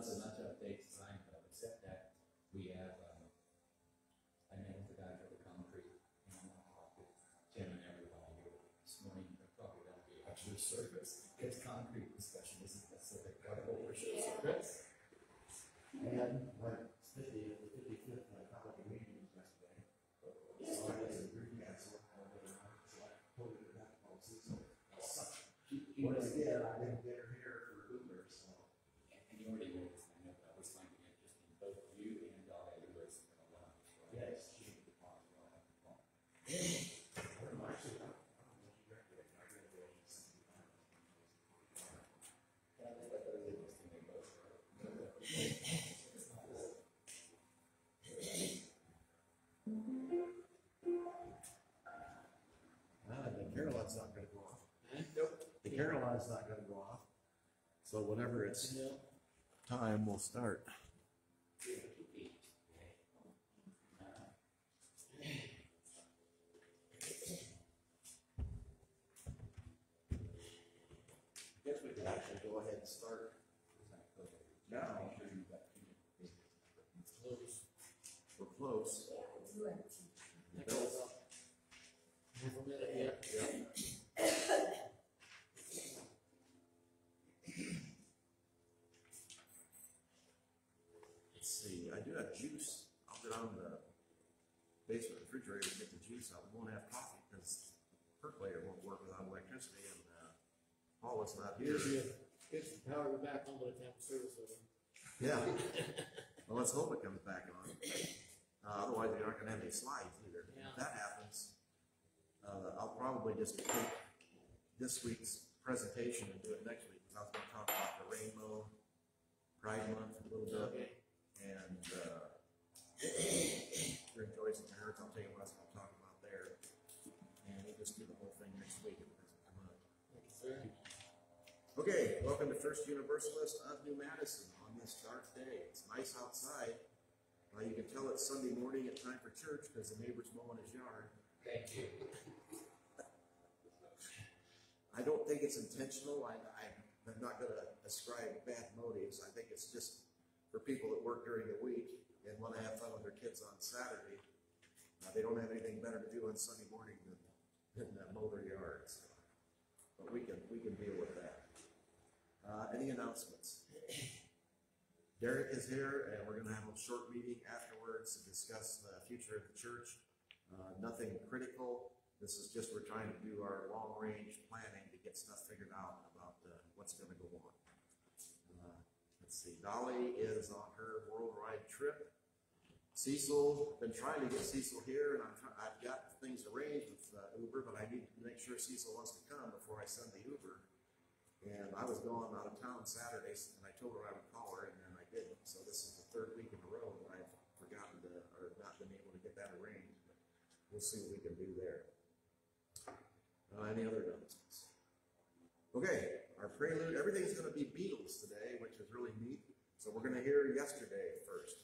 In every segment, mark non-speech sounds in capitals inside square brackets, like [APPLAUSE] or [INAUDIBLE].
also not to update design, but except that we have um, I met with the for the concrete and Jim and everybody here this morning. are probably going to be actual service. It's concrete discussion, isn't that so? What a whole service. And Caroline's not gonna go off. So whenever it's time, we'll start. Guess we could actually go ahead and start now. We're close. Let's see, I do have juice. I'll get on the basement refrigerator and get the juice out. We won't have coffee because percolator won't work without electricity and, uh, Paula's not here. Gets the power back on by the time service over. Yeah. [LAUGHS] Well, let's hope it comes back on. Uh, otherwise, we aren't gonna have any slides either. Yeah. If that happens, uh, I'll probably just take this week's presentation and do it next week, because I was gonna talk about the rainbow pride month a little bit. Okay. And, uh, during Joyce and Parents, I'll tell you what I was gonna talk about there. And we'll just do the whole thing next week if it doesn't come up. Okay, welcome to First Universalist of New Madison on this dark day. It's nice outside. Uh, you can tell it's Sunday morning at time for church because the neighbor's mowing his yard. Thank you. I don't think it's intentional. I, I, I'm not gonna ascribe bad motives. I think it's just for people that work during the week and wanna have fun with their kids on Saturday. Uh, they don't have anything better to do on Sunday morning than, than uh, mow their yards. But we can, we can deal with that. Uh, any announcements? Derek is here and we're gonna have a short meeting afterwards to discuss the future of the church. Uh, nothing critical. This is just, we're trying to do our long-range planning to get stuff figured out about, uh, what's gonna go on. Uh, Let's see, Dolly is on her worldwide trip. Cecil, been trying to get Cecil here and I'm I've got things arranged with uh, Uber, but I need to make sure Cecil wants to come before I send the Uber. And I was going out of town Saturday and I told her I would call her and then I didn't. So this is the third week in a row that I've forgotten to, or not been able to get that arranged. But We'll see what we can do there. Uh, any other announcements? Okay, our prelude, everything's gonna be Beatles today, which is really neat. So we're gonna hear yesterday first.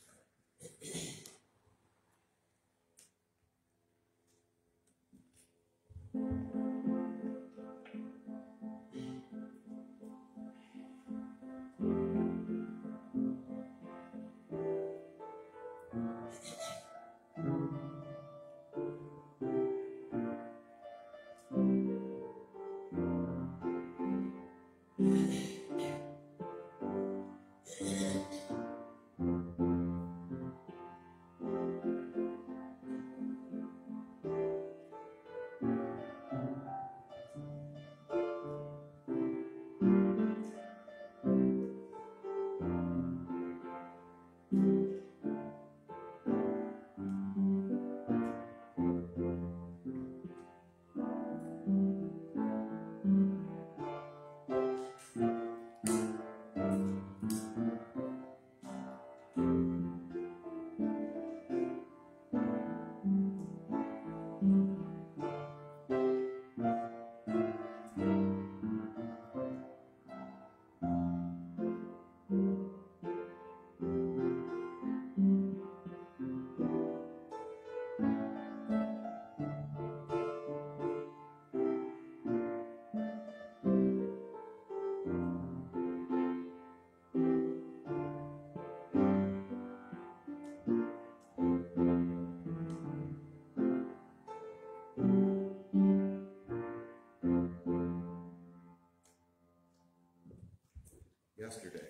yesterday.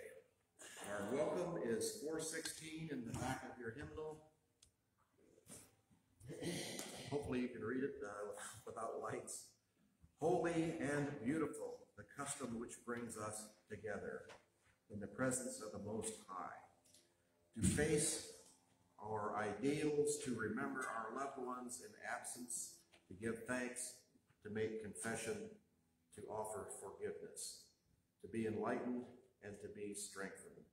Our welcome is 416 in the back of your hymnal. Hopefully, you can read it uh, without lights. Holy and beautiful, the custom which brings us together in the presence of the Most High. To face our ideals, to remember our loved ones in absence, to give thanks, to make confession, to offer forgiveness, to be enlightened, and to be strengthened.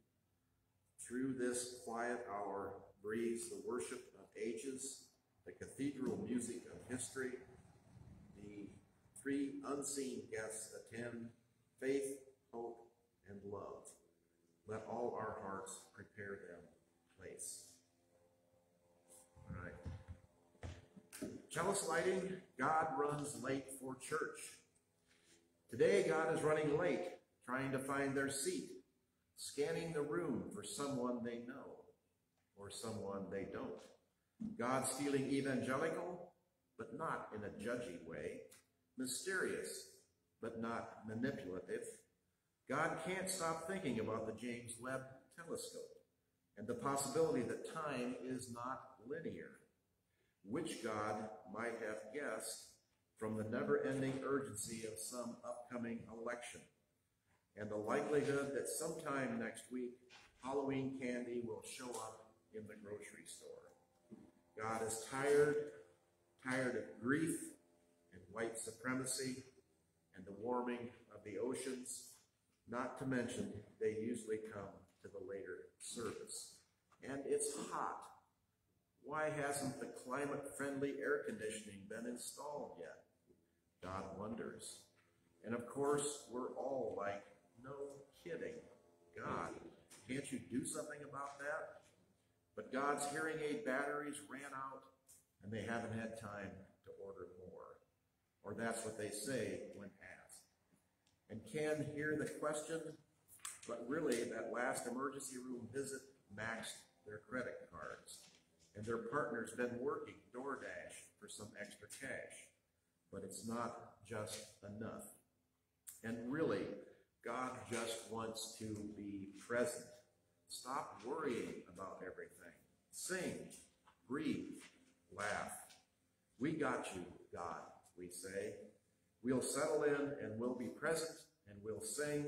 Through this quiet hour breathes the worship of ages, the cathedral music of history, the three unseen guests attend faith, hope, and love. Let all our hearts prepare them place. All right. Chalice lighting, God runs late for church. Today, God is running late, trying to find their seat, scanning the room for someone they know or someone they don't. God stealing evangelical, but not in a judgy way, mysterious, but not manipulative. God can't stop thinking about the James Webb telescope and the possibility that time is not linear, which God might have guessed from the never-ending urgency of some upcoming election and the likelihood that sometime next week, Halloween candy will show up in the grocery store. God is tired, tired of grief and white supremacy and the warming of the oceans, not to mention they usually come to the later service. And it's hot. Why hasn't the climate-friendly air conditioning been installed yet? God wonders. And of course, we're all like, no kidding. God, can't you do something about that? But God's hearing aid batteries ran out and they haven't had time to order more. Or that's what they say when asked. And can hear the question, but really that last emergency room visit maxed their credit cards. And their partner's been working DoorDash for some extra cash. But it's not just enough. And really, God just wants to be present. Stop worrying about everything. Sing, breathe, laugh. We got you, God, we say. We'll settle in and we'll be present and we'll sing.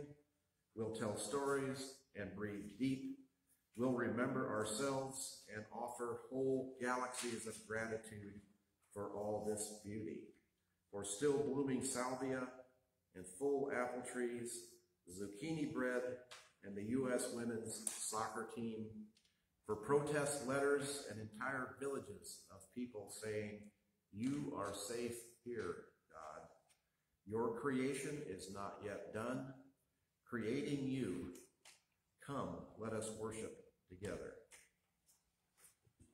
We'll tell stories and breathe deep. We'll remember ourselves and offer whole galaxies of gratitude for all this beauty, for still blooming salvia and full apple trees, zucchini bread, and the U.S. women's soccer team, for protest letters and entire villages of people saying, you are safe here, God. Your creation is not yet done. Creating you, come, let us worship together.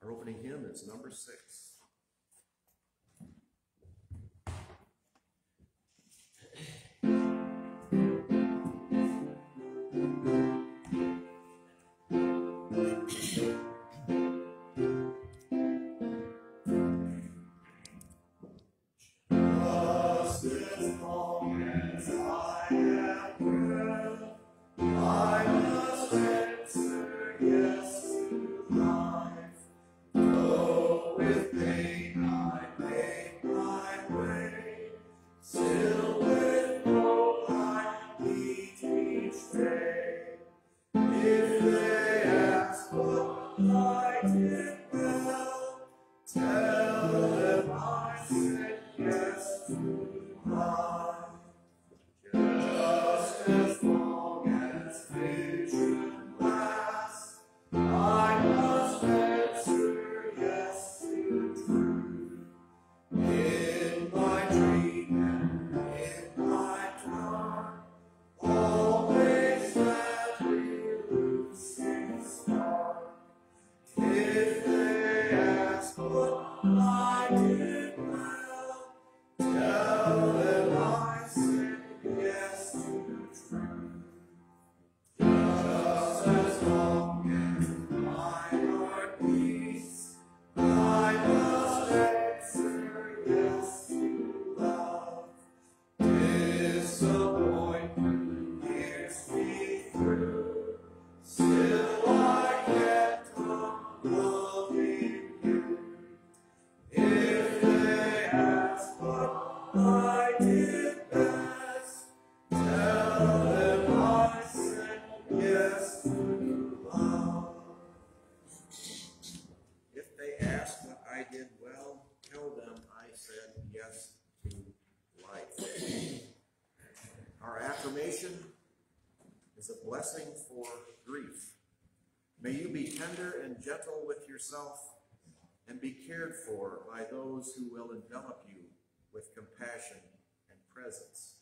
Our opening hymn is number six. Affirmation is a blessing for grief. May you be tender and gentle with yourself and be cared for by those who will envelop you with compassion and presence.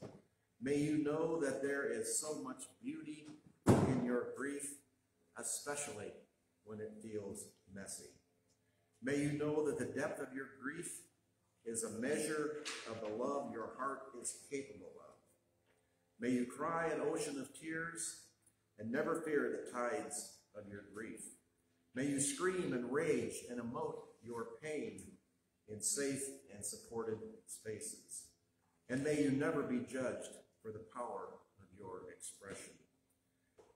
May you know that there is so much beauty in your grief, especially when it feels messy. May you know that the depth of your grief is a measure of the love your heart is capable of. May you cry an ocean of tears and never fear the tides of your grief. May you scream and rage and emote your pain in safe and supported spaces. And may you never be judged for the power of your expression.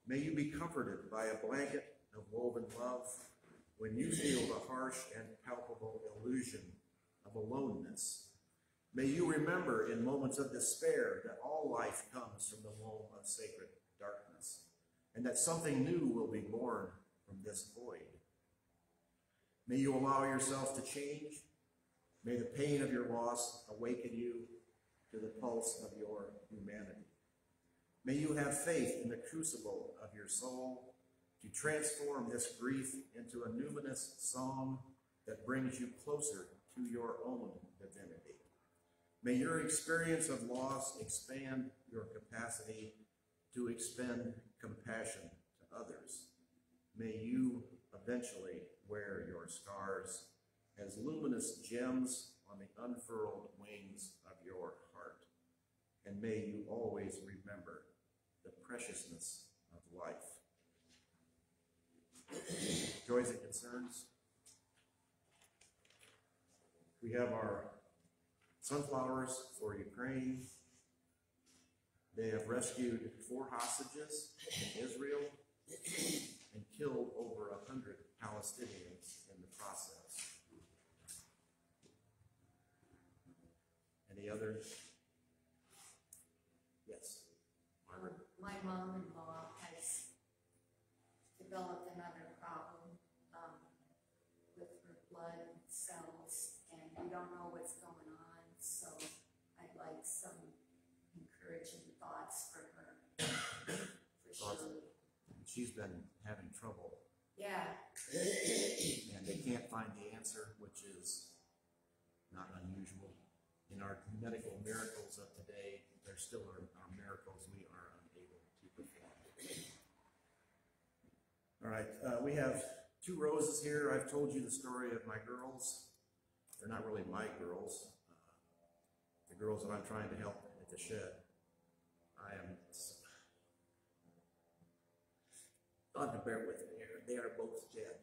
May you be comforted by a blanket of woven love when you feel the harsh and palpable illusion of aloneness. May you remember in moments of despair that all life comes from the womb of sacred darkness, and that something new will be born from this void. May you allow yourself to change. May the pain of your loss awaken you to the pulse of your humanity. May you have faith in the crucible of your soul to transform this grief into a numinous song that brings you closer to your own divinity. May your experience of loss expand your capacity to expend compassion to others. May you eventually wear your scars as luminous gems on the unfurled wings of your heart. And may you always remember the preciousness of life. Joys and concerns. We have our sunflowers for Ukraine. They have rescued four hostages in Israel and killed over a hundred Palestinians in the process. Any others? Yes, Margaret. My mom-in-law has developed another problem, um, with her blood cells, and we don't know what's going on, so I'd like some encouraging thoughts for her, She's been having trouble Yeah, and they can't find the answer, which is not unusual. In our medical miracles of today, there still are, are miracles we are unable to perform. All right, uh, we have two roses here. I've told you the story of my girls. They're not really my girls. Uh, the girls that I'm trying to help at the shed. I am. God to bear with me here. They are both dead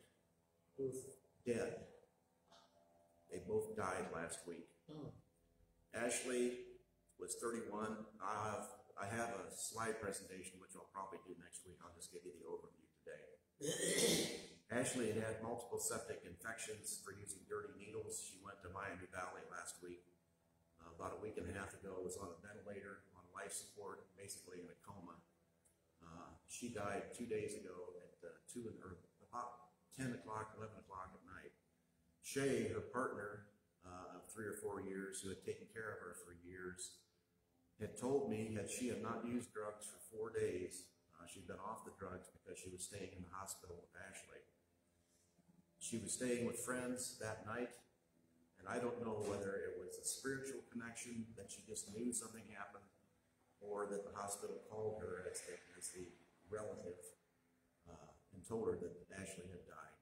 Both dead. They both died last week. oh, Ashley was 31. I have, I have a slide presentation, which I'll probably do next week. I'll just give you the overview today. [COUGHS] Ashley had had multiple septic infections for using dirty needles. She went to Miami Valley last week. Uh, about a week and a half ago, was on a ventilator, on life support, basically in a coma. She died two days ago at uh, two and or about 10 o'clock, 11 o'clock at night. Shay, her partner uh, of three or four years, who had taken care of her for years, had told me that she had not used drugs for four days. Uh, she'd been off the drugs because she was staying in the hospital with Ashley. She was staying with friends that night, and I don't know whether it was a spiritual connection that she just knew something happened, or that the hospital called her as the, as the relative uh, and told her that Ashley had died.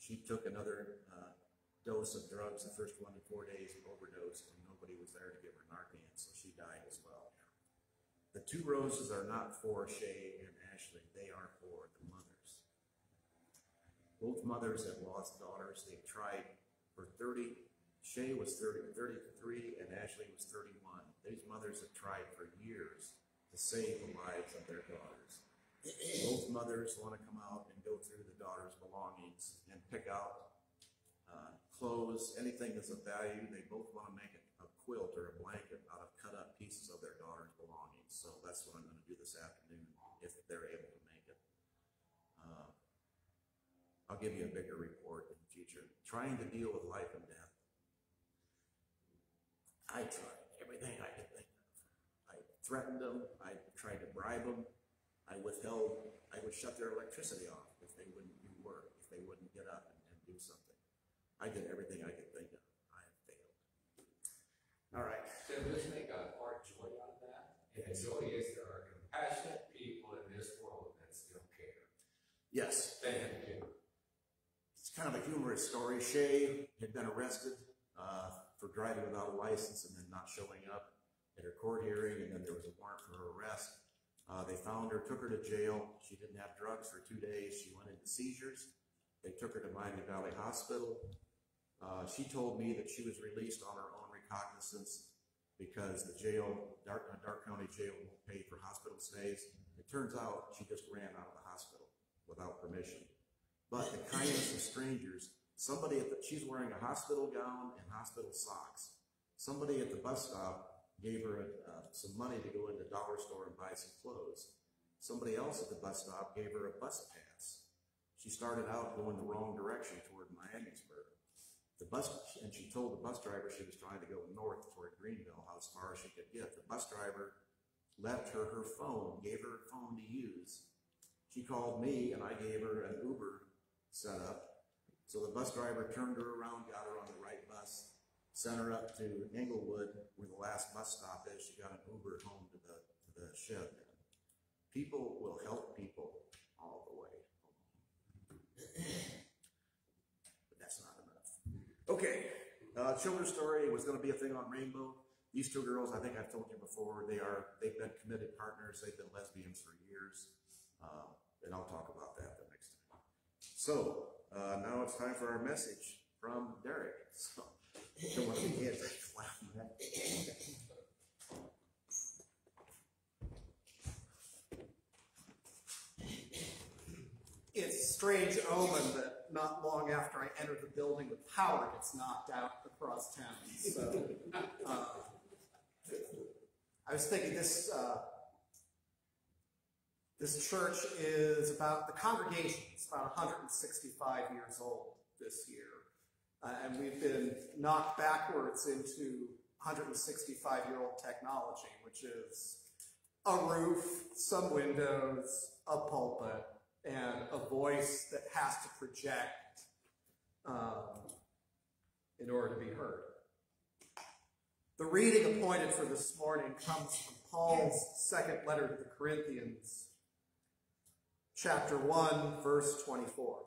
She took another uh, dose of drugs, the first one in four days, and overdosed, and nobody was there to give her Narcan, so she died as well. The two roses are not for Shay and Ashley, they are for the mothers. Both mothers have lost daughters. They've tried for 30, Shay was 30, 33 and Ashley was 31. These mothers have tried for years to save the lives of their daughters. Both mothers want to come out and go through the daughter's belongings and pick out uh, clothes, anything that's of value. They both want to make a, quilt or a blanket out of cut up pieces of their daughter's belongings. So that's what I'm going to do this afternoon if they're able to make it. Uh, I'll give you a bigger report in the future. Trying to deal with life and death. I tried everything I could think of. I threatened them, I tried to bribe them, I withheld, I would shut their electricity off if they wouldn't do work, if they wouldn't get up and, and do something. I did everything I could think of. I have failed. All right. So let's make a part joy out of that. And the joy is there are compassionate people in this world that still care. Yes, Thank you. it's kind of a humorous story. Shay had been arrested uh, for driving without a license and then not showing up at her court hearing, and then there was a warrant for her arrest. Uh, they found her, took her to jail. She didn't have drugs for two days. She went into seizures. They took her to Miami Valley Hospital. Uh, she told me that she was released on her own recognizance because the jail, Darke, uh, Darke County Jail, won't pay for hospital stays. It turns out she just ran out of the hospital without permission. But the kindness of strangers, somebody at the, she's wearing a hospital gown and hospital socks. Somebody at the bus stop gave her uh, some money to go into the dollar store and buy some clothes. Somebody else at the bus stop gave her a bus pass. She started out going the wrong direction toward Miamisburg. The bus, and she told the bus driver she was trying to go north toward Greenville, how as far as she could get. The bus driver left her her phone, gave her a phone to use. She called me and I gave her an Uber set up. So the bus driver turned her around, got her on the right bus, sent her up to Englewood where the last bus stop is. She got an Uber home to the, to the shed. People will help people all the way. But that's not enough. Okay, uh, children's story was going to be a thing on Rainbow. These two girls, I think I've told you before, they are they've been committed partners. They've been lesbians for years, uh, and I'll talk about that the next time. So uh, now it's time for our message from Derek. [LAUGHS] So at it's a strange omen that not long after I enter the building, the power gets knocked out across town. So, uh, I was thinking this uh, this church is about the congregation is about 165 years old this year, uh, and we've been knocked backwards into 165 year old technology, which is a roof, some windows, a pulpit, and a voice that has to project um, in order to be heard. The reading appointed for this morning comes from Paul's second letter to the Corinthians, chapter 1, verse 24.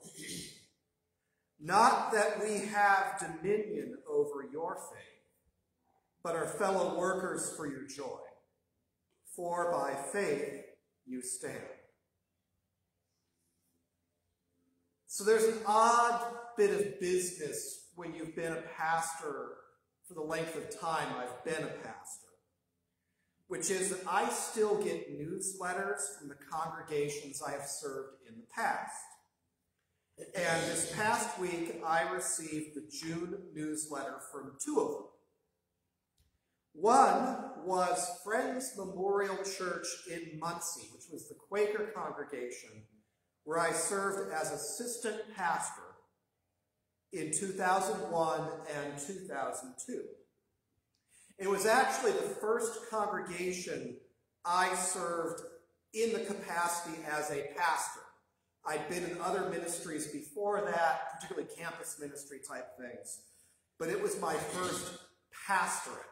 Not that we have dominion over your faith, but are fellow workers for your joy. For by faith you stand. So there's an odd bit of business when you've been a pastor for the length of time I've been a pastor, which is that I still get newsletters from the congregations I have served in the past. And this past week, I received the June newsletter from two of them. One was Friends Memorial Church in Muncie, which was the Quaker congregation where I served as assistant pastor in 2001 and 2002. It was actually the first congregation I served in the capacity as a pastor. I'd been in other ministries before that, particularly campus ministry type things, but it was my first pastorate.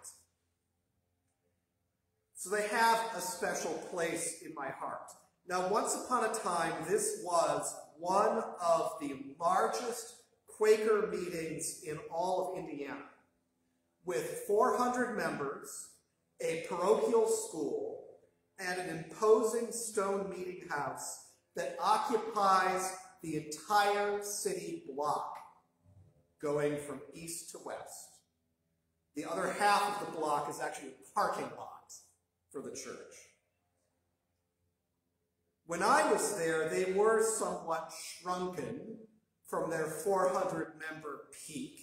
So they have a special place in my heart. Now, once upon a time, this was one of the largest Quaker meetings in all of Indiana, with 400 members, a parochial school, and an imposing stone meeting house that occupies the entire city block, going from east to west. The other half of the block is actually a parking lot for the church. When I was there, they were somewhat shrunken from their 400 member peak.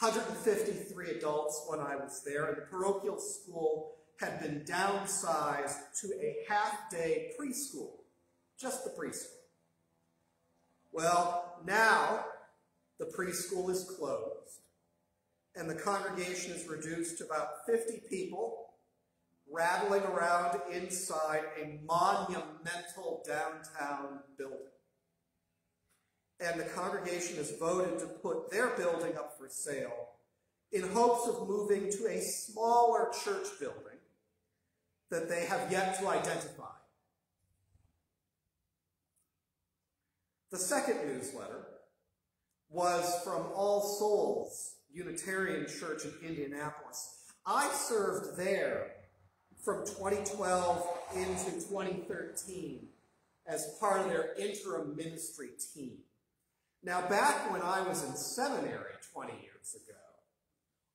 153 adults when I was there, and the parochial school had been downsized to a half day preschool, just the preschool. Well, now the preschool is closed, and the congregation is reduced to about 50 people rattling around inside a monumental downtown building. And the congregation has voted to put their building up for sale in hopes of moving to a smaller church building that they have yet to identify. The second newsletter was from All Souls Unitarian Church in Indianapolis. I served there from 2012 into 2013 as part of their interim ministry team. Now, back when I was in seminary 20 years ago,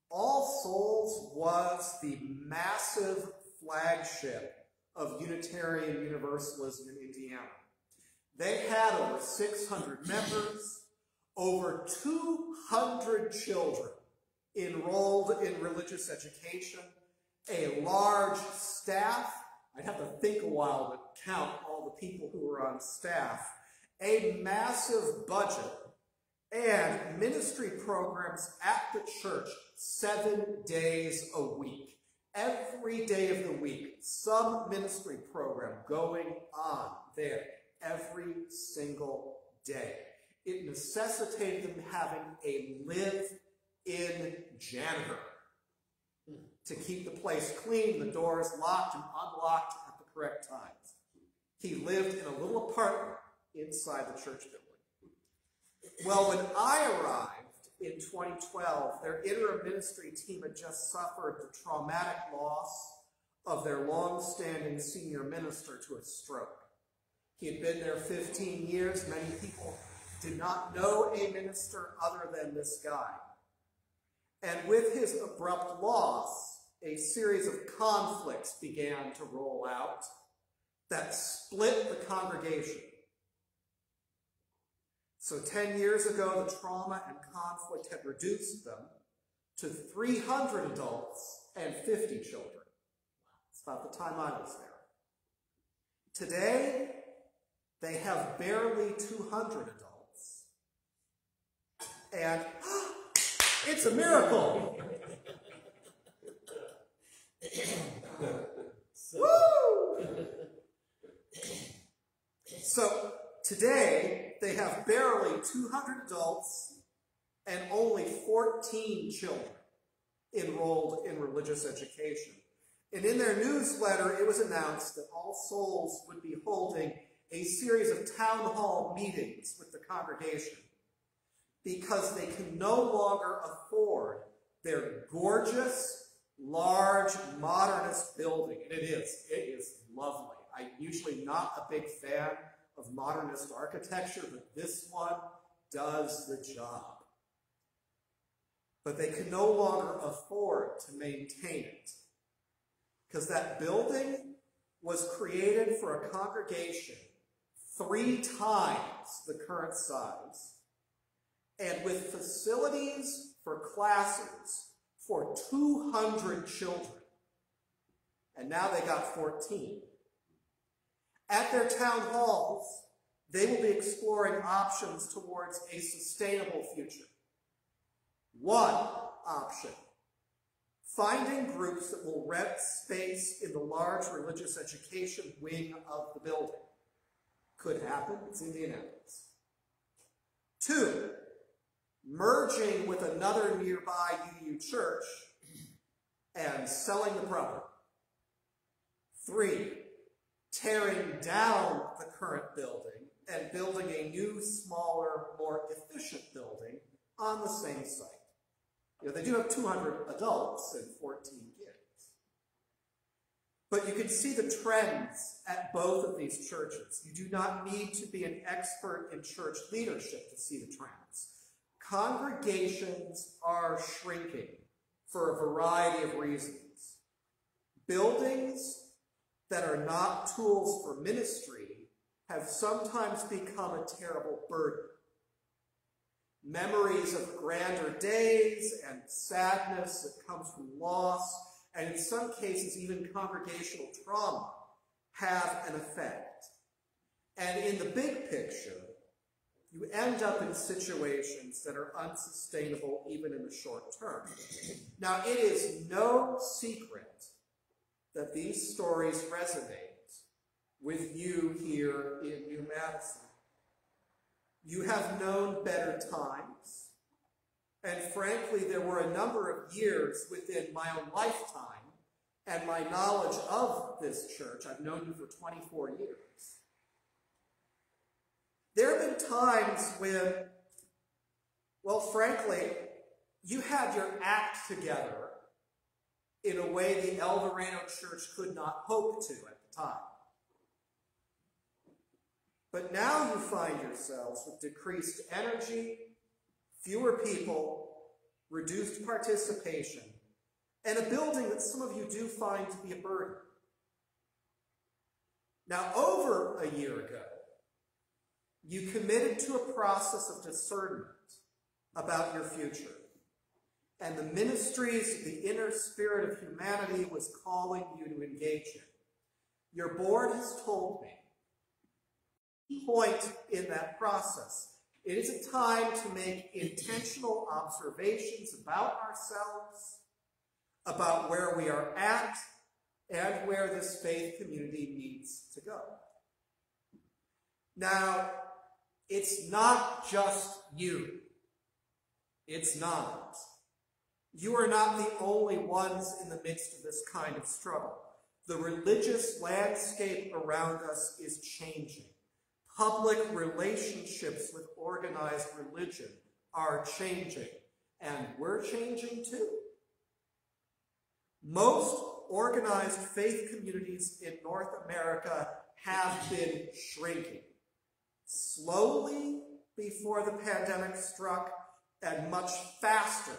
All Souls was the massive flagship of Unitarian Universalism in Indiana. They had over 600 members, over 200 children enrolled in religious education, a large staff. I'd have to think a while to count all the people who were on staff, a massive budget, and ministry programs at the church seven days a week. Every day of the week, some ministry program going on there every single day. It necessitated them having a live-in janitor to keep the place clean, the doors locked and unlocked at the correct times. He lived in a little apartment inside the church building. Well, when I arrived in 2012, their interim ministry team had just suffered the traumatic loss of their long-standing senior minister to a stroke. He had been there 15 years. Many people did not know a minister other than this guy. And with his abrupt loss, a series of conflicts began to roll out that split the congregation. So 10 years ago, the trauma and conflict had reduced them to 300 adults and 50 children. It's about the time I was there. Today, they have barely 200 adults. And ah, it's a miracle! Woo! So today, they have barely 200 adults and only 14 children enrolled in religious education. And in their newsletter, it was announced that All Souls would be holding a series of town hall meetings with the congregation because they can no longer afford their gorgeous, large, modernist building. And it is. It is lovely. I'm usually not a big fan of modernist architecture, but this one does the job. But they can no longer afford to maintain it because that building was created for a congregation three times the current size and with facilities for classes for 200 children. And now they got 14. At their town halls, they will be exploring options towards a sustainable future. One option, finding groups that will rent space in the large religious education wing of the building. Could happen, it's Indianapolis. Two, merging with another nearby UU church and selling the property. Three, tearing down the current building and building a new, smaller, more efficient building on the same site. You know, they do have 200 adults and 14 kids. But you can see the trends at both of these churches. You do not need to be an expert in church leadership to see the trends. Congregations are shrinking for a variety of reasons. Buildings that are not tools for ministry have sometimes become a terrible burden. Memories of grander days and sadness that comes from loss, and in some cases even congregational trauma, have an effect. And in the big picture, you end up in situations that are unsustainable even in the short term. Now, it is no secret that these stories resonate with you here in New Madison. You have known better times, and frankly, there were a number of years within my own lifetime and my knowledge of this church. I've known you for 24 years. There have been times when, well, frankly, you had your act together in a way the El Verano Church could not hope to at the time. But now you find yourselves with decreased energy, fewer people, reduced participation, and a building that some of you do find to be a burden. Now, over a year ago, you committed to a process of discernment about your future. And the ministries of the inner spirit of humanity was calling you to engage in. Your board has told me point in that process. It is a time to make intentional observations about ourselves, about where we are at, and where this faith community needs to go. Now, it's not just you. It's not. You are not the only ones in the midst of this kind of struggle. The religious landscape around us is changing. Public relationships with organized religion are changing, and we're changing too. Most organized faith communities in North America have been shrinking. Slowly before the pandemic struck, and much faster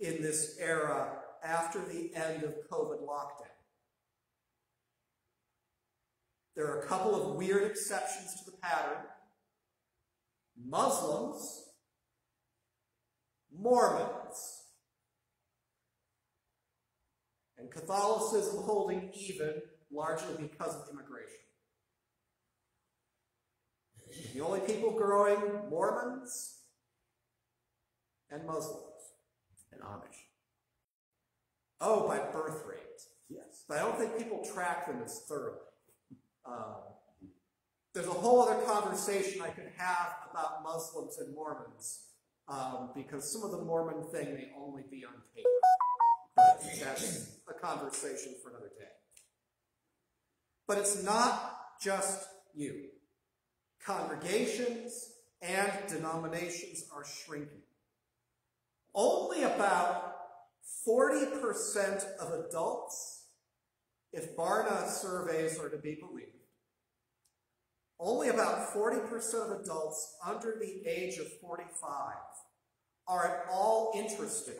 in this era after the end of COVID lockdown. There are a couple of weird exceptions to the pattern. Muslims, Mormons, and Catholicism holding even largely because of immigration. The only people growing, Mormons and Muslims And Amish. Oh, by birth rate. Yes. But I don't think people track them as thoroughly. Um, there's a whole other conversation I could have about Muslims and Mormons, um, because some of the Mormon thing may only be on paper. But that's a conversation for another day. But it's not just you. Congregations and denominations are shrinking. Only about 40% of adults, if Barna surveys are to be believed, only about 40% of adults under the age of 45 are at all interested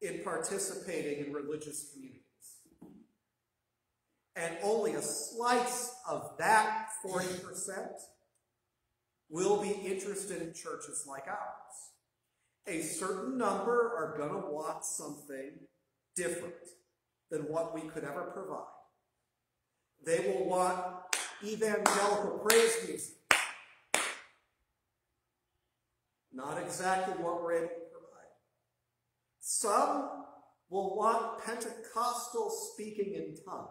in participating in religious communities. And only a slice of that 40% will be interested in churches like ours a certain number are going to want something different than what we could ever provide. They will want evangelical praise music. Not exactly what we're able to provide. Some will want Pentecostal speaking in tongues.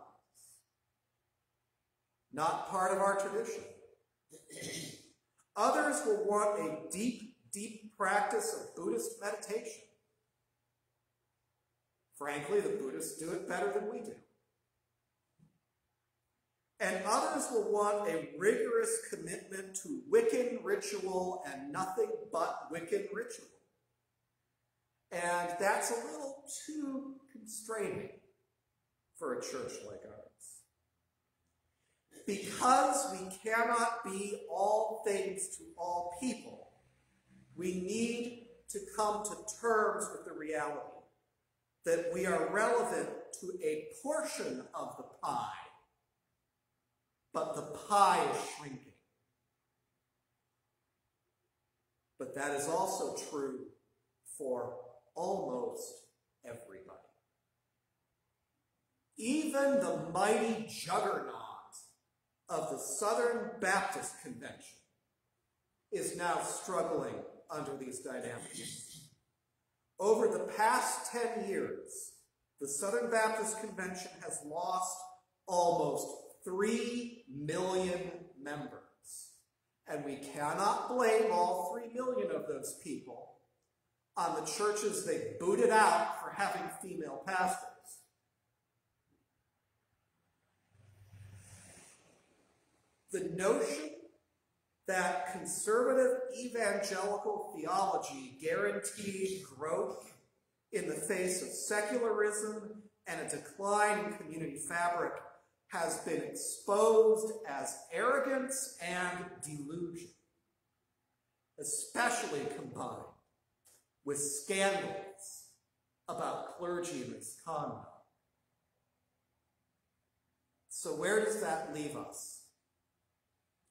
Not part of our tradition. Others will want a deep, deep practice of Buddhist meditation. Frankly, the Buddhists do it better than we do. And others will want a rigorous commitment to Wiccan ritual and nothing but Wiccan ritual. And that's a little too constraining for a church like ours. Because we cannot be all things to all people, we need to come to terms with the reality that we are relevant to a portion of the pie, but the pie is shrinking. But that is also true for almost everybody. Even the mighty juggernaut of the Southern Baptist Convention is now struggling under these dynamics. Over the past 10 years, the Southern Baptist Convention has lost almost 3 million members. And we cannot blame all 3 million of those people on the churches they booted out for having female pastors. The notion that conservative evangelical theology guaranteed growth in the face of secularism and a decline in community fabric has been exposed as arrogance and delusion, especially combined with scandals about clergy misconduct. So, where does that leave us?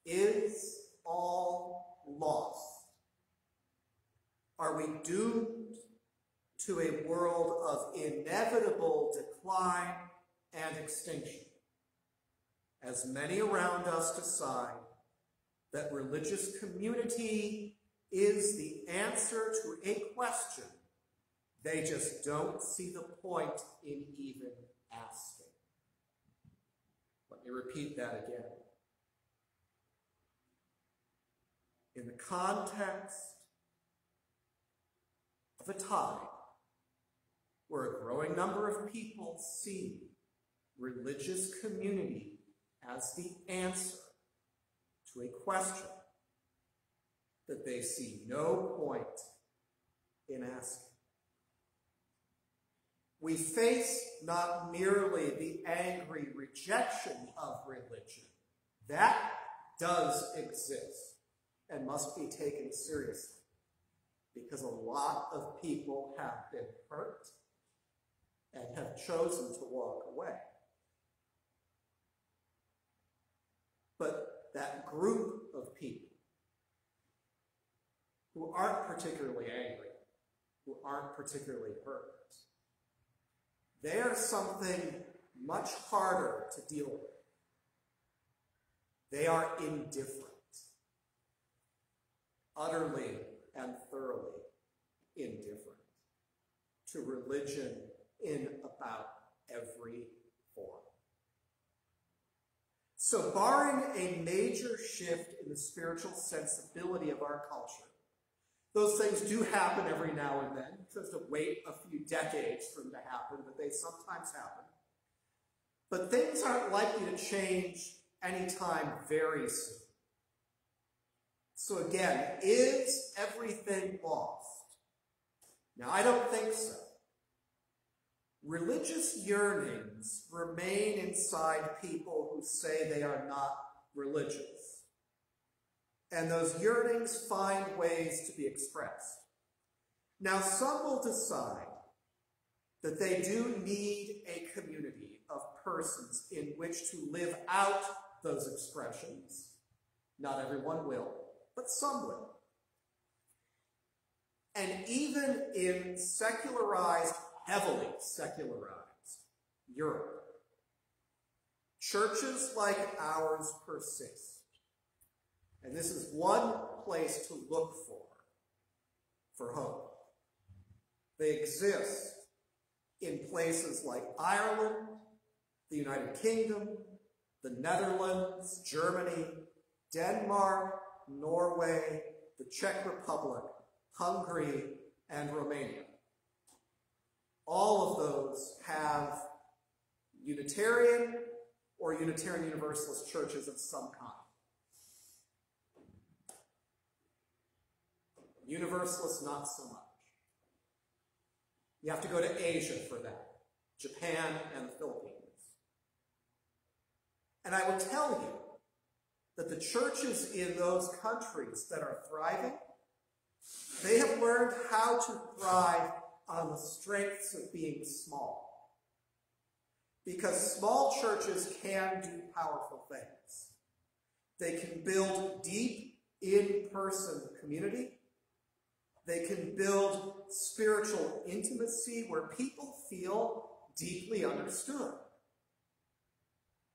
Is all lost? Are we doomed to a world of inevitable decline and extinction? As many around us decide that religious community is the answer to a question they just don't see the point in even asking. Let me repeat that again. In the context of a time where a growing number of people see religious community as the answer to a question that they see no point in asking. We face not merely the angry rejection of religion, that does exist and must be taken seriously because a lot of people have been hurt and have chosen to walk away. But that group of people who aren't particularly angry, who aren't particularly hurt, they are something much harder to deal with. They are indifferent, utterly and thoroughly indifferent to religion in about every. So, barring a major shift in the spiritual sensibility of our culture, those things do happen every now and then. It has to wait a few decades for them to happen, but they sometimes happen. But things aren't likely to change anytime very soon. So again, is everything lost? Now, I don't think so. Religious yearnings remain inside people say they are not religious. And those yearnings find ways to be expressed. Now, some will decide that they do need a community of persons in which to live out those expressions. Not everyone will, but some will. And even in secularized, heavily secularized Europe, churches like ours persist. And this is one place to look for, for hope. They exist in places like Ireland, the United Kingdom, the Netherlands, Germany, Denmark, Norway, the Czech Republic, Hungary, and Romania. All of those have Unitarian or Unitarian Universalist churches of some kind. Universalists, not so much. You have to go to Asia for that Japan and the Philippines. And I will tell you that the churches in those countries that are thriving, they have learned how to thrive on the strengths of being small. Because small churches can do powerful things. They can build deep in-person community. They can build spiritual intimacy where people feel deeply understood.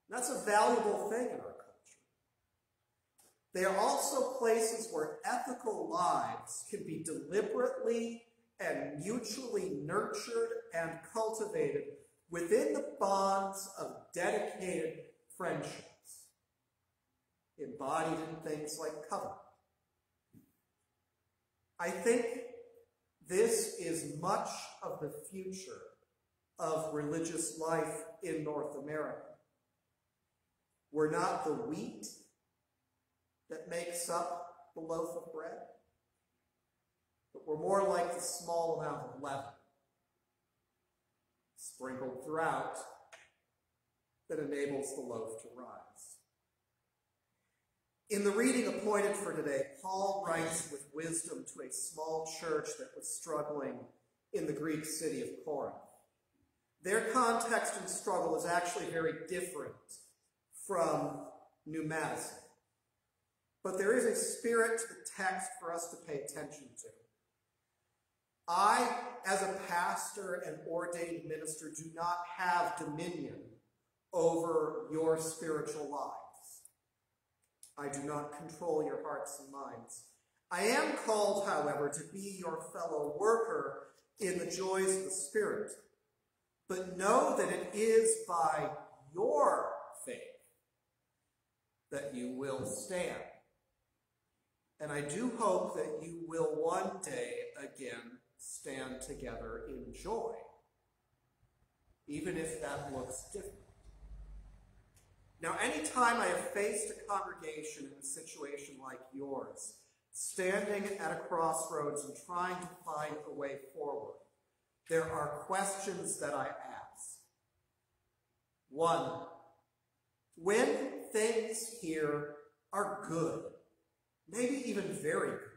That's a valuable thing in our culture. They are also places where ethical lives can be deliberately and mutually nurtured and cultivated within the bonds of dedicated friendships, embodied in things like covenant. I think this is much of the future of religious life in North America. We're not the wheat that makes up the loaf of bread, but we're more like the small amount of leaven sprinkled throughout that enables the loaf to rise. In the reading appointed for today, Paul writes with wisdom to a small church that was struggling in the Greek city of Corinth. Their context and struggle is actually very different from New Madison. But there is a spirit to the text for us to pay attention to. I, as a pastor and ordained minister, do not have dominion over your spiritual lives. I do not control your hearts and minds. I am called, however, to be your fellow worker in the joys of the Spirit. But know that it is by your faith that you will stand. And I do hope that you will one day again stand together in joy, even if that looks different. Now, anytime I have faced a congregation in a situation like yours, standing at a crossroads and trying to find a way forward, there are questions that I ask. One, when things here are good, maybe even very good,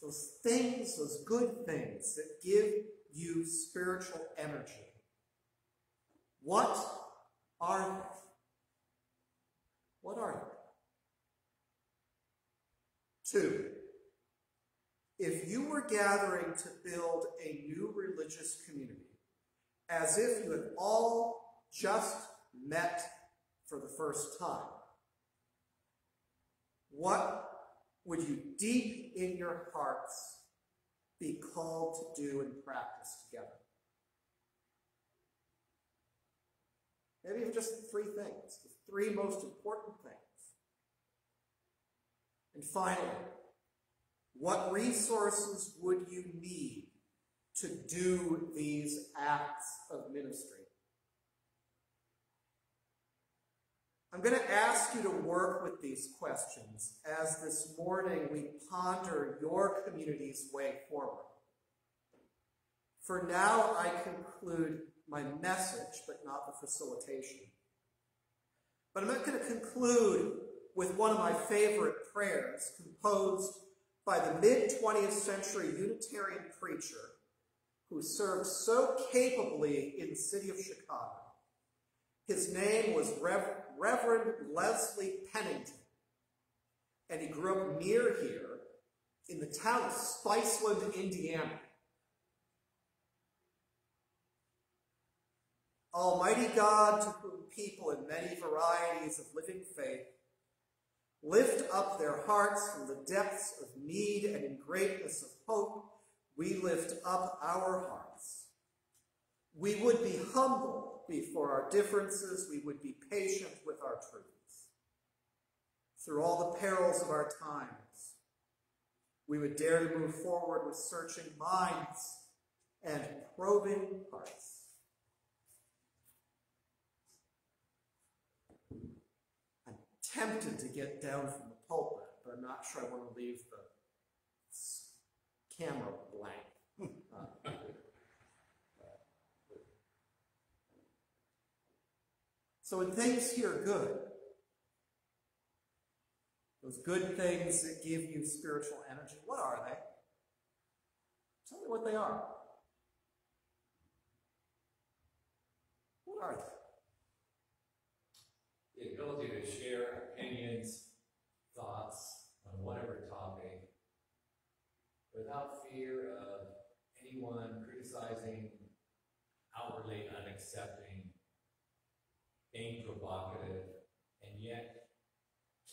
those things, those good things that give you spiritual energy, what are they? What are they? Two, if you were gathering to build a new religious community, as if you had all just met for the first time, what would you deep in your hearts be called to do and practice together? Maybe just three things, the three most important things. And finally, what resources would you need to do these acts of ministry? I'm going to ask you to work with these questions as this morning we ponder your community's way forward. For now, I conclude my message, but not the facilitation. But I'm not going to conclude with one of my favorite prayers composed by the mid 20th century Unitarian preacher who served so capably in the city of Chicago. His name was Rev- Reverend Leslie Pennington, and he grew up near here in the town of Spiceland, Indiana. Almighty God, to whom people in many varieties of living faith lift up their hearts from the depths of need and in greatness of hope, we lift up our hearts. We would be humble before our differences, we would be patient with our truths. Through all the perils of our times, we would dare to move forward with searching minds and probing hearts. I'm tempted to get down from the pulpit, but I'm not sure I want to leave the camera blank. [LAUGHS] Uh, So when things here are good, those good things that give you spiritual energy, what are they? Tell me what they are. What are they? The ability to share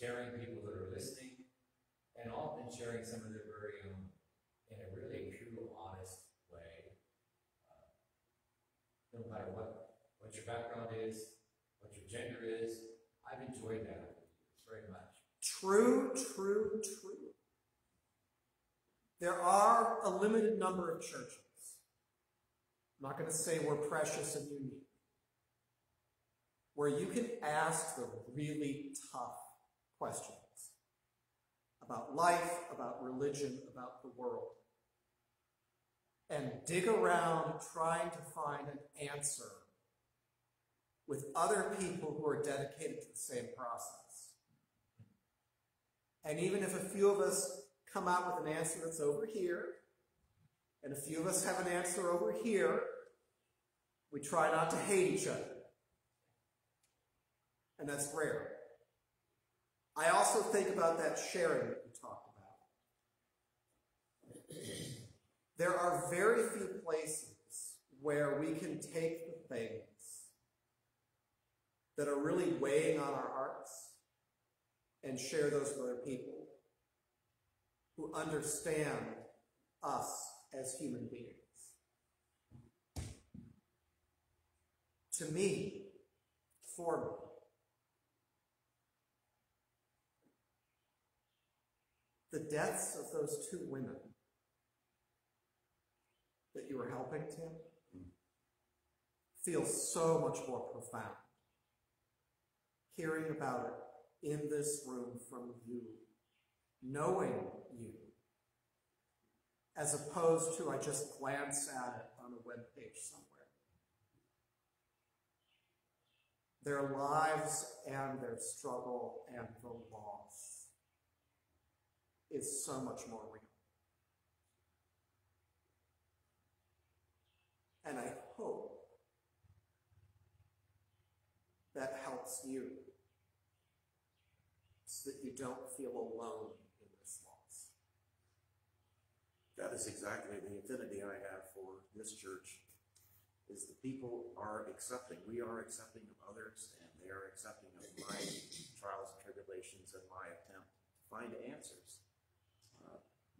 sharing people that are listening, and often sharing some of their very own in a really true, honest way. Uh, no matter what, what your background is, what your gender is, I've enjoyed that very much. True, true, true. There are a limited number of churches. I'm not going to say we're precious and unique, where you can ask the really tough questions about life, about religion, about the world. And dig around trying to find an answer with other people who are dedicated to the same process. And even if a few of us come out with an answer that's over here, and a few of us have an answer over here, we try not to hate each other. And that's rare. I also think about that sharing that you talked about. There are very few places where we can take the things that are really weighing on our hearts and share those with other people who understand us as human beings. To me, for me, the deaths of those two women that you were helping, Tim, feel so much more profound. Hearing about it in this room from you, knowing you, as opposed to I just glance at it on a web page somewhere. Their lives and their struggle and the loss is so much more real. And I hope that helps you so that you don't feel alone in this loss. That is exactly the affinity I have for this church, is the people are accepting, we are accepting of others, and they are accepting of my trials and tribulations and my attempt to find answers.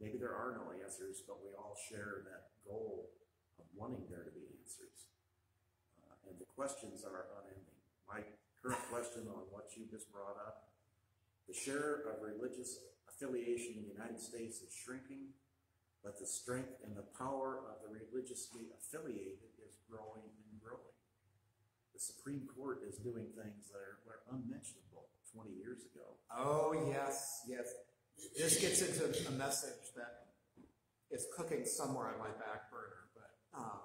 Maybe there are no answers, but we all share that goal of wanting there to be answers. Uh, And the questions are unending. My current question on what you just brought up, the share of religious affiliation in the United States is shrinking, but the strength and the power of the religiously affiliated is growing and growing. The Supreme Court is doing things that are, were unmentionable 20 years ago. Oh, yes, yes. This gets into a message that is cooking somewhere on my back burner, but um,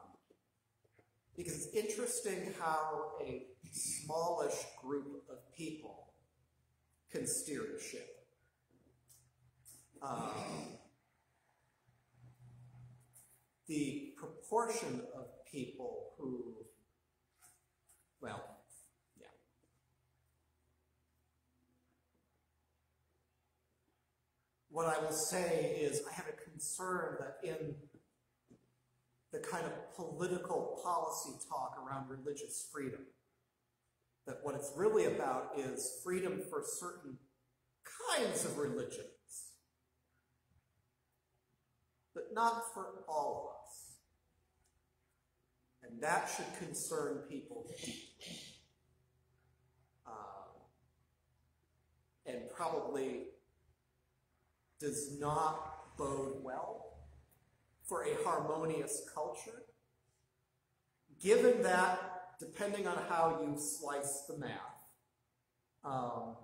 because it's interesting how a smallish group of people can steer the ship. Um, the proportion of people who, well, yeah. What I will say is I have a concern that in the kind of political policy talk around religious freedom, that what it's really about is freedom for certain kinds of religions, but not for all of us. And that should concern people deeply. Um, and probably does not bode well for a harmonious culture, given that, depending on how you slice the math, um,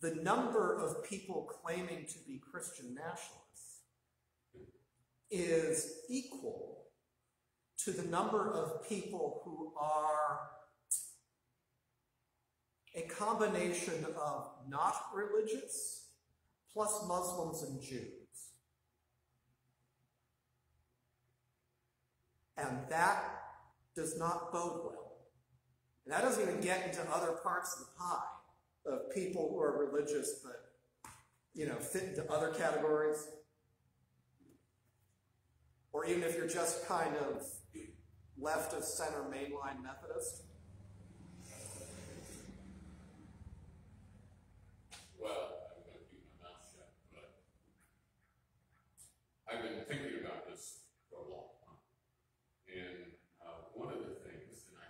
the number of people claiming to be Christian nationalists is equal to the number of people who are a combination of not religious plus Muslims and Jews. And that does not bode well. And that doesn't even get into other parts of the pie of people who are religious but, you know, fit into other categories. Or even if you're just kind of left of center mainline Methodist. Well, I'm gonna keep my mouth shut, but I've been thinking about this for a long time. And, uh, one of the things, and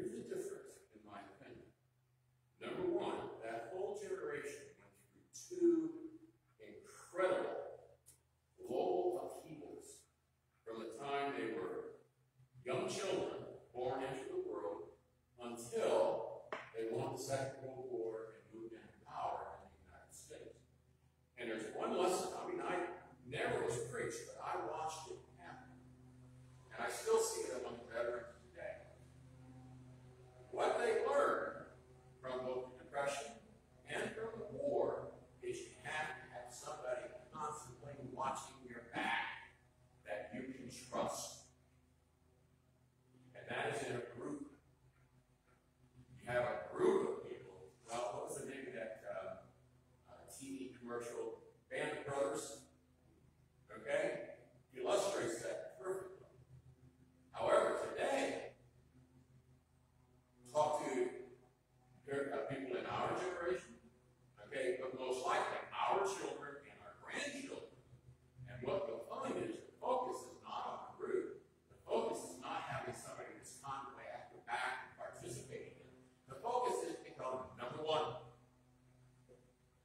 Here's the difference, in my opinion. Number one, that whole generation went through two incredible global upheavals from the time they were young children born into the world until they won the Second World War and moved into power in the United States. And there's one lesson, I mean, I never was preached, but I watched it happen. And I still see it among veterans today. What they learned from both the Depression and from the war is you have to have somebody constantly watching your back that you can trust. And that is in a group. You have a group of people. Well, what was the name of that uh, uh, TV commercial? Band of Brothers. Okay? Illustrates that perfectly. However, today, talk to there are people in our generation, okay, but most likely our children and our grandchildren. And what you'll find is the focus is not on the group. The focus is not having somebody that's constantly at your back and participating in. it. The focus is becoming number one.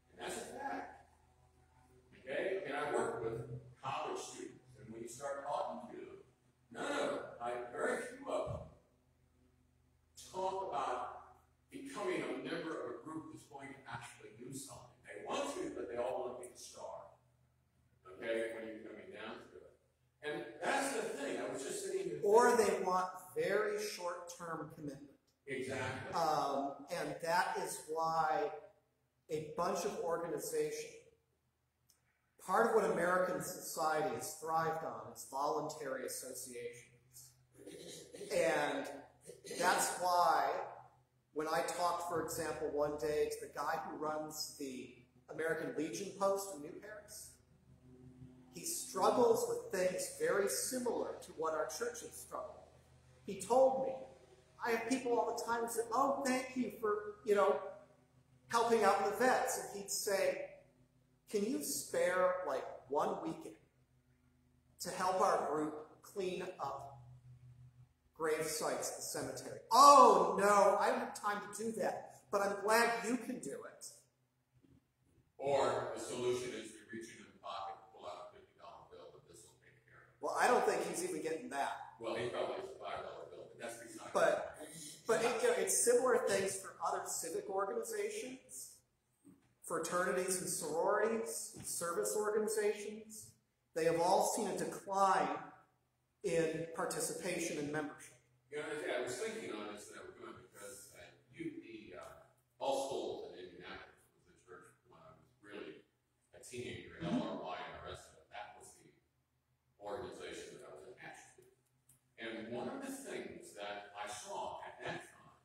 And that's a fact. Okay, and I work with college students, and when you start talking to them, none of them, like very few of them, talk about becoming a member of a group that's going to actually do something. They want to, but they all want to be the star. Okay, when you're coming down to it. And that's the thing, I was just sitting here. Or they want very short-term commitment. Exactly. Um, and that is why a bunch of organizations, part of what American society has thrived on is voluntary associations. And that's why when I for example, one day to the guy who runs the American Legion Post in New Paris, he struggles with things very similar to what our churches struggle. With. He told me, I have people all the time who say, oh, thank you for, you know, helping out the vets. And he'd say, can you spare like one weekend to help our group clean up grave sites the cemetery? Oh, no, I don't have time to do that, but I'm glad you can do it. Or the solution is we reach into the pocket, pull out a fifty dollar bill, but this will take care of it. Well, I don't think he's even getting that. Well, he probably has a five dollar bill, but that's beside. But, but it, you know, it's similar things for other civic organizations, fraternities and sororities, service organizations. They have all seen a decline in participation and membership. I was thinking on this that we're doing because uh, you, the uh, All Souls in Indianapolis was the church when I was really a teenager, and LRY and the rest of it. That was the organization that I was attached to. And one of the things that I saw at that time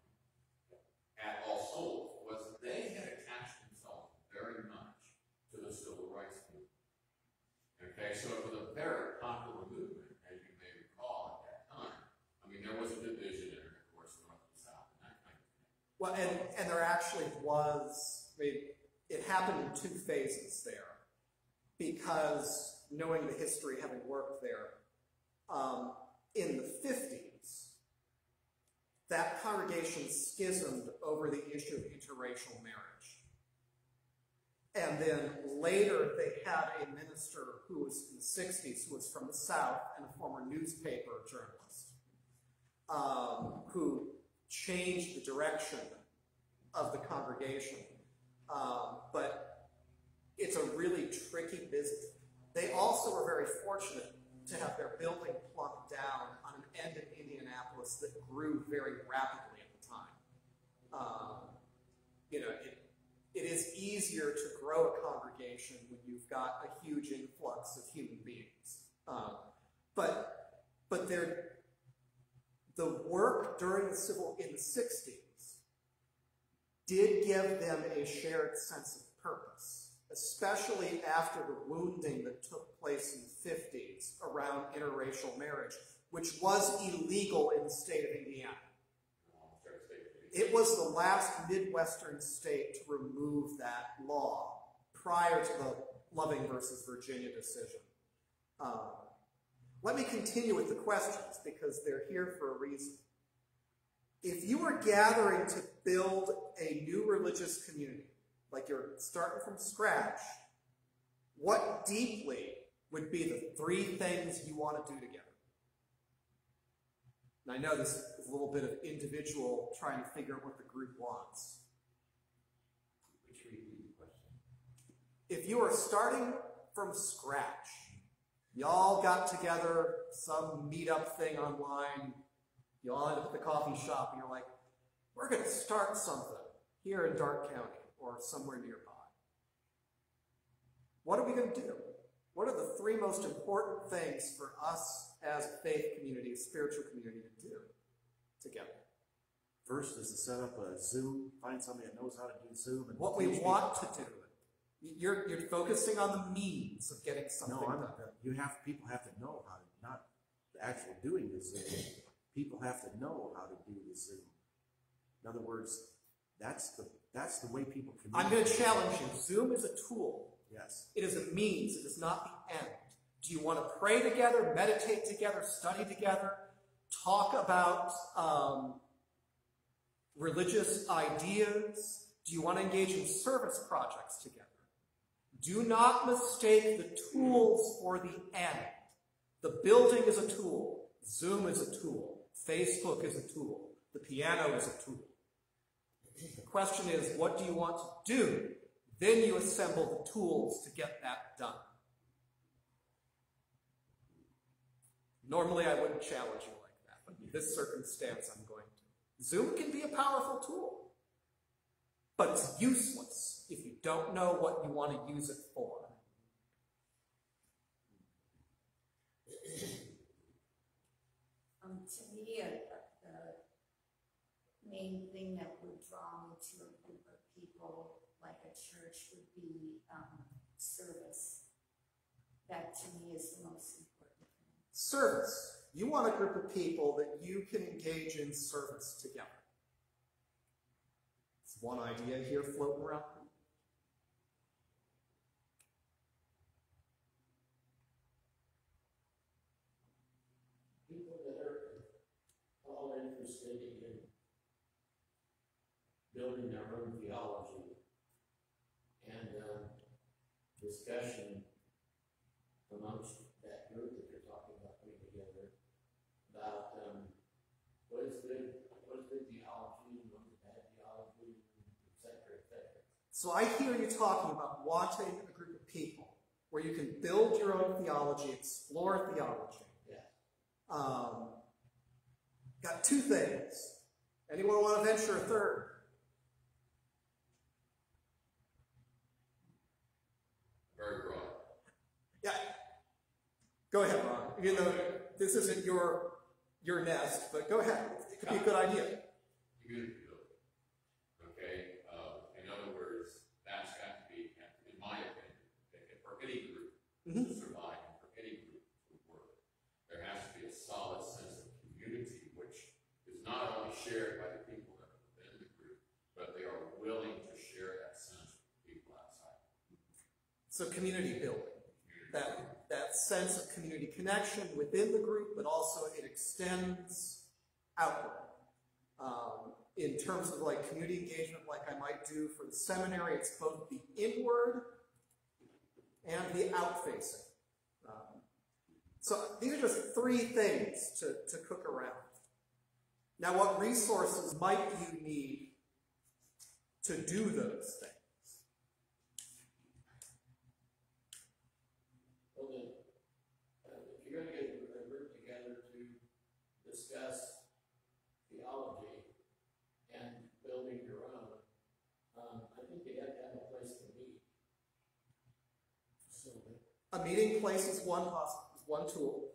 at All Souls was that they had attached themselves very much to the civil rights movement. Okay, so it was a very popular movement, as you may recall at that time. I mean, there was a division in it, of course, north and south, and that kind of thing. Well, and, and there actually was, it happened in two phases there. Because knowing the history, having worked there, um, in the 50s, that congregation schismed over the issue of interracial marriage. And then later they had a minister who was in the 60s, who was from the South and a former newspaper journalist, um, who changed the direction of the congregation. Um, but it's a really tricky business. They also were very fortunate to have their building plunked down on an end in Indianapolis that grew very rapidly at the time. Um, you know, it, it is easier to grow a congregation when you've got a huge influx of human beings. Um, but but there, the work during the civil in the 60s did give them a shared sense of purpose, especially after the wounding that took place in the 50s around interracial marriage, which was illegal in the state of Indiana. It was the last Midwestern state to remove that law prior to the Loving versus Virginia decision. Um, let me continue with the questions because they're here for a reason. If you were gathering to build a new religious community, like you're starting from scratch, what deeply would be the three things you want to do together? And I know this is a little bit of individual trying to figure out what the group wants. Which question? If you are starting from scratch, y'all got together some meetup thing online, you all end up at the coffee shop, and you're like, we're going to start something here in Darke County or somewhere nearby. What are we going to do? What are the three most important things for us as a faith community, a spiritual community to do together? First is to set up a Zoom, find somebody that knows how to do Zoom and. What we want people. to do. You're, you're focusing on the means of getting something No, I'm done. not, you have, people have to know how to, not the actual doing the Zoom. People have to know how to do the Zoom. In other words, that's the, that's the way people I'm going to challenge you. Zoom is a tool. Yes. It is a means. It is not the end. Do you want to pray together, meditate together, study together, talk about um, religious ideas? Do you want to engage in service projects together? Do not mistake the tools for the end. The building is a tool. Zoom is a tool. Facebook is a tool. The piano is a tool. The question is, what do you want to do? Then you assemble the tools to get that done. Normally, I wouldn't challenge you like that, but in this circumstance, I'm going to. Zoom can be a powerful tool, but it's useless if you don't know what you want to use it for. Um, to me, a, a- the main thing that would draw me to a group of people like a church would be, um, service. That to me is the most important thing. Service. You want a group of people that you can engage in service together. One idea here floating around. People that are all interested in building their own theology and, um, discussion amongst that group that you're talking about putting together about, um, what is good, what is good theology, and what is bad theology, et cetera, et cetera. So I hear you talking about wanting a group of people where you can build your own theology, explore theology. Yeah. Um, got two things. Anyone want to venture a third? Very broad. Yeah. Go ahead, Ron. Even though this isn't your your nest, but go ahead. It could be a good idea. community building. Okay, uh, in other words, that's got to be, in my opinion, if- for any group to Mhm. survive, and for any group to work, there has to be a solid sense of community, which is not only shared by the people that are within the group, but they are willing to share that sense with people outside. So community building, that, that sense of community connection within the group, but also it extends outward. Um, in terms of like community engagement, like I might do for the seminary, it's both the inward and the outfacing. Um, so these are just three things to, to cook around. Now, what resources might you need to do those things? Well, then, uh, if you're gonna get a group together to discuss theology and building your own, um, I think you have to have a place to meet. So, A meeting place is one is one tool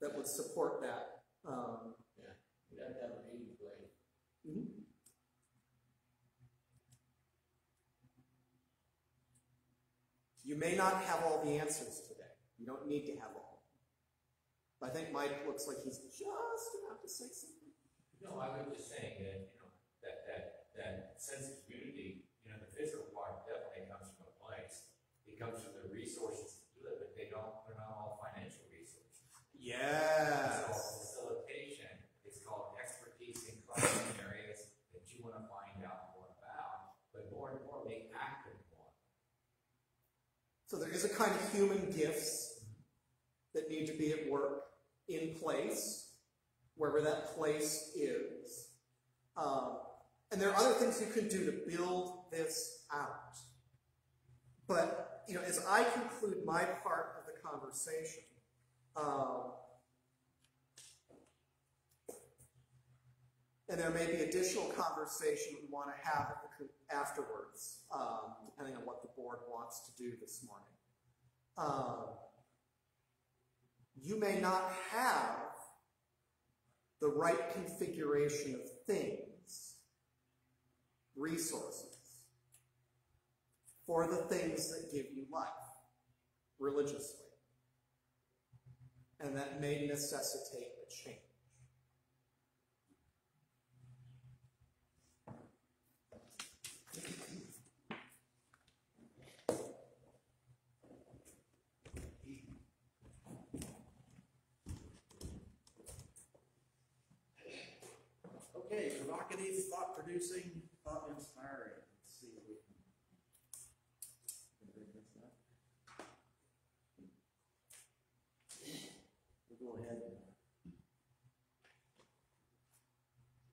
that would support that. Um, you have to have a meeting place. you may not have all the answers today. You don't need to have all. I think Mike looks like he's just about to say something. No, I was just saying that, you know, that, that, that sense of community, you know, the physical part definitely comes from a place. It comes from the resources Yes. So facilitation is called expertise in classroom areas that you want to find out more about, but more and more they act. So there is a kind of human gifts that need to be at work in place, wherever that place is. Um, and there are other things you can do to build this out. But, you know, as I conclude my part of the conversation, um, and there may be additional conversation we want to have afterwards, um, depending on what the board wants to do this morning. Um, you may not have the right configuration of things, resources, for the things that give you life religiously. And that may necessitate a change. Okay, provocative, thought producing, thought inspiring. Let's see if we can. can bring this up. We'll go ahead and.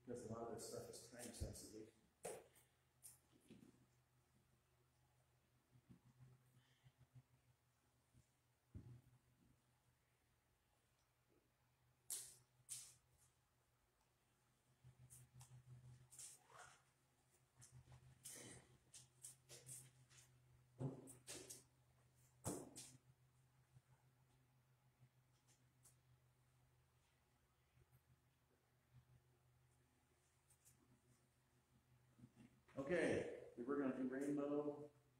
Because a lot of this stuff is time sensitive. Okay, we were gonna do rainbow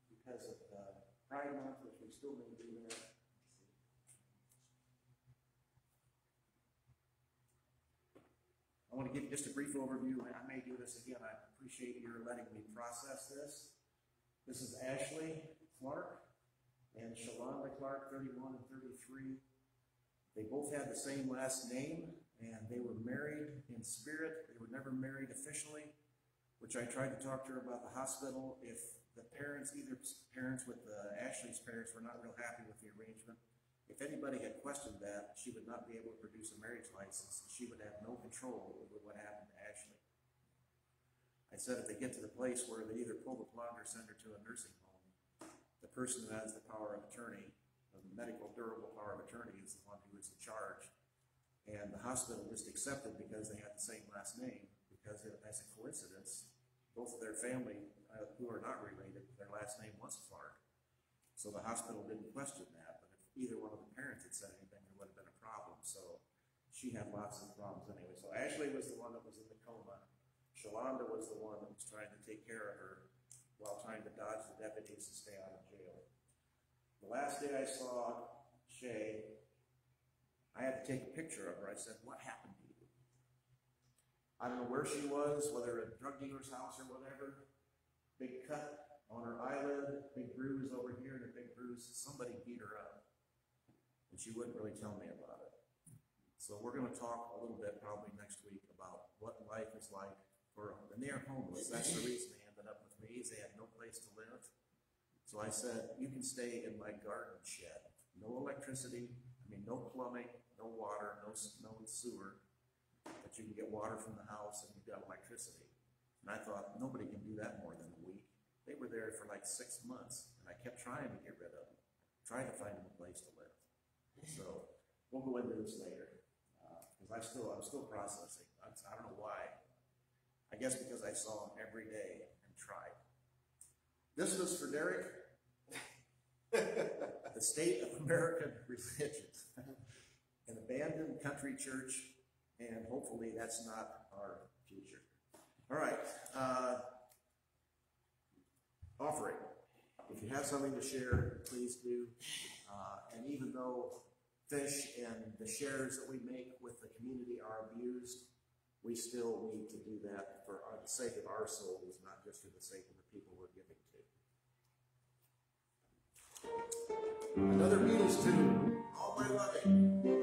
because of uh, Pride Month, which we're still going to do there. I want to give just a brief overview. And I may do this again. I appreciate your letting me process this. This is Ashley Clark and Shalonda Clark, thirty-one and thirty-three. They both had the same last name, and they were married in spirit. They were never married officially which I tried to talk to her about the hospital. If the parents, either parents with uh, Ashley's parents were not real happy with the arrangement, if anybody had questioned that, she would not be able to produce a marriage license. She would have no control over what happened to Ashley. I said if they get to the place where they either pull the plug or send her to a nursing home, the person who has the power of attorney, the medical durable power of attorney, is the one who is in charge. And the hospital just accepted because they had the same last name, because it, as a coincidence, both of their family, uh, who are not related, their last name was Clark. So the hospital didn't question that, but if either one of the parents had said anything, there would have been a problem. So she had lots of problems anyway. So Ashley was the one that was in the coma. Shalonda was the one that was trying to take care of her while trying to dodge the deputies to stay out of jail. The last day I saw Shay, I had to take a picture of her. I said, what happened? I don't know where she was, whether at a drug dealer's house or whatever. Big cut on her eyelid, big bruise over here, and a big bruise. Somebody beat her up. And she wouldn't really tell me about it. So we're gonna talk a little bit probably next week about what life is like for, and they are homeless. That's the reason they ended up with me, is they had no place to live. So I said, you can stay in my garden shed. No electricity, I mean, no plumbing, no water, no, no sewer but you can get water from the house and you've got electricity. And I thought, nobody can do that more than a week. They were there for like six months, and I kept trying to get rid of them, trying to find them a place to live. So, we'll go into this later, uh, because I still, I'm still processing. I, I don't know why. I guess because I saw them every day and tried. This was for Derek. [LAUGHS] the state of American [LAUGHS] religion. An abandoned country church and hopefully that's not our future. All right, uh, offering. If you have something to share, please do. Uh, and even though fish and the shares that we make with the community are abused, we still need to do that for the sake of our souls, not just for the sake of the people we're giving to. Another Beatles tune, All My Loving.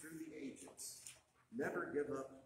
Through the ages. Never give up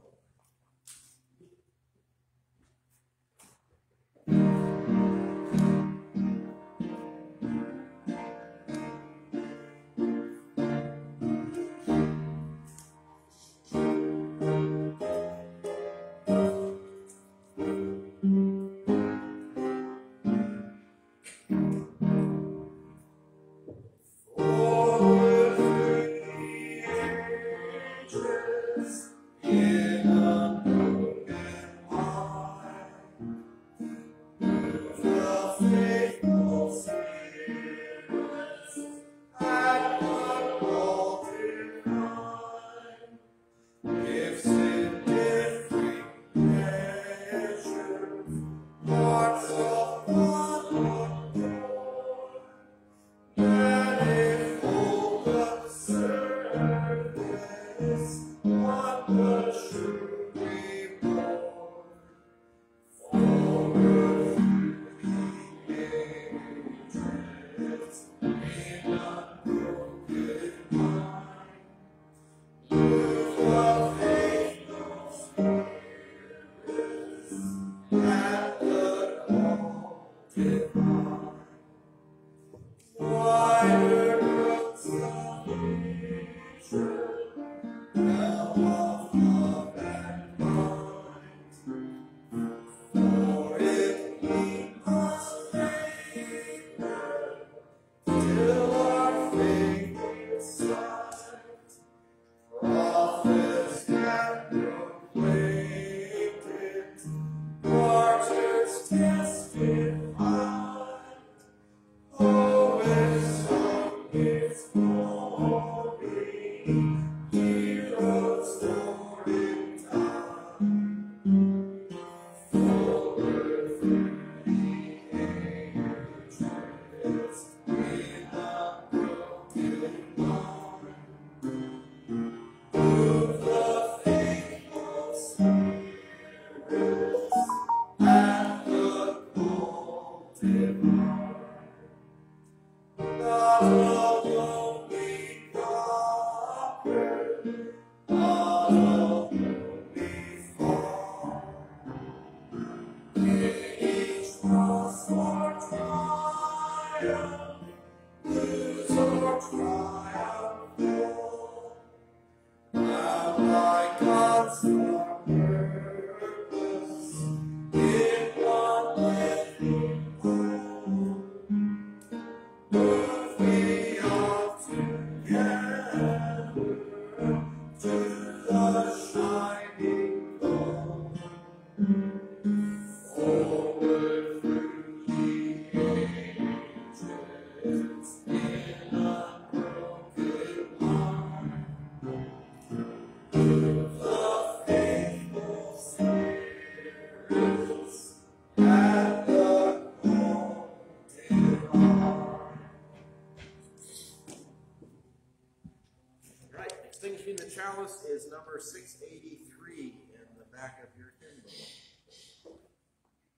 is number six eighty-three in the back of your hymn book.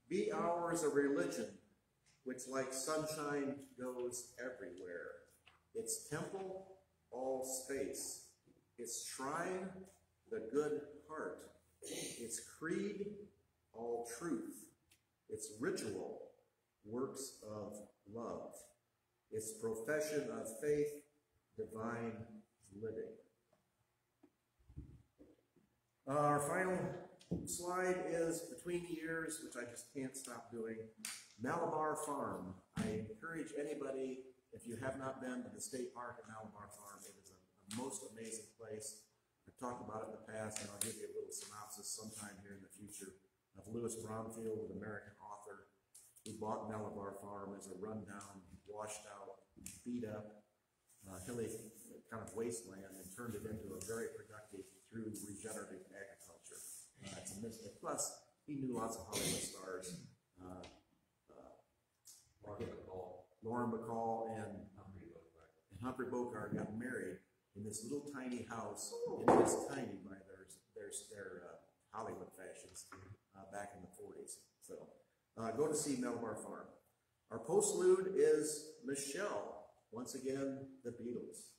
Be ours a religion which like sunshine goes everywhere. Its temple, all space. Its shrine, the good heart. Its creed, all truth. Its ritual, works of love. Its profession of faith, divine living. Our final slide is between the years, which I just can't stop doing. Malabar Farm. I encourage anybody, if you have not been to the state park at Malabar Farm, it is a, a most amazing place. I've talked about it in the past, and I'll give you a little synopsis sometime here in the future of Louis Bromfield, an American author who bought Malabar Farm as a rundown, washed out, beat up, uh, hilly kind of wasteland and turned it into a very through regenerative agriculture. Uh, it's a mystic. Plus, he knew lots of Hollywood stars. Uh, uh, McCall, Lauren Bacall and, Humphrey Bogart. and Humphrey Bogart got married in this little tiny house. It is tiny by their, their, their uh, Hollywood fashions uh, back in the 40s. So uh, go to see Malabar Farm. Our postlude is Michelle. Once again, the Beatles.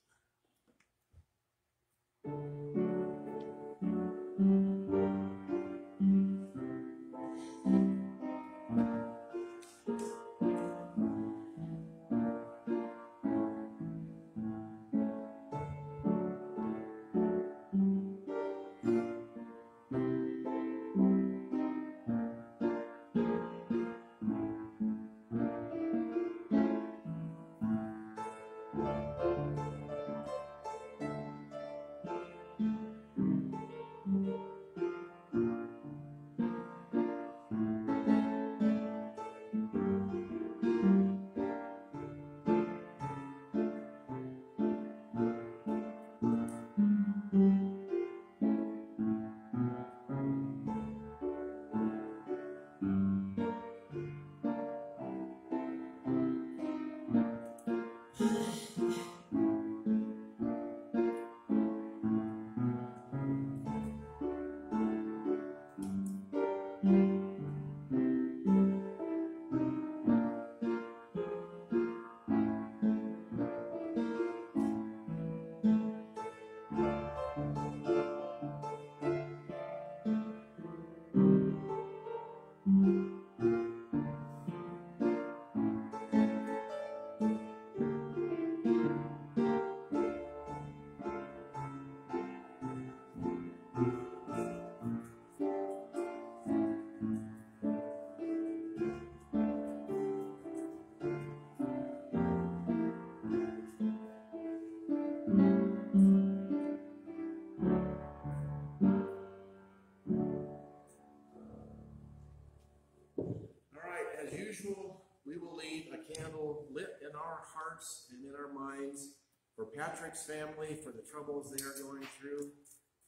Hearts and in our minds for Patrick's family, for the troubles they are going through,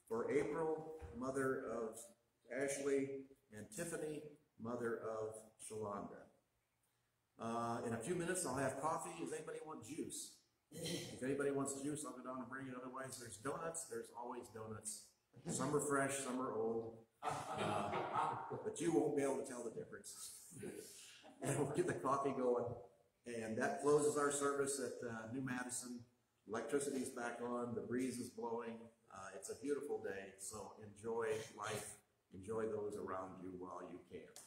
for April, mother of Ashley, and Tiffany, mother of Shalonda. Uh, in a few minutes, I'll have coffee. Does anybody want juice? If anybody wants juice, I'll go down and bring it. Otherwise, there's donuts. There's always donuts. Some are fresh, some are old. Uh, but you won't be able to tell the difference. [LAUGHS] And we'll get the coffee going. And that closes our service at uh, New Madison. Electricity's back on, the breeze is blowing. Uh, It's a beautiful day, so enjoy life, enjoy those around you while you can.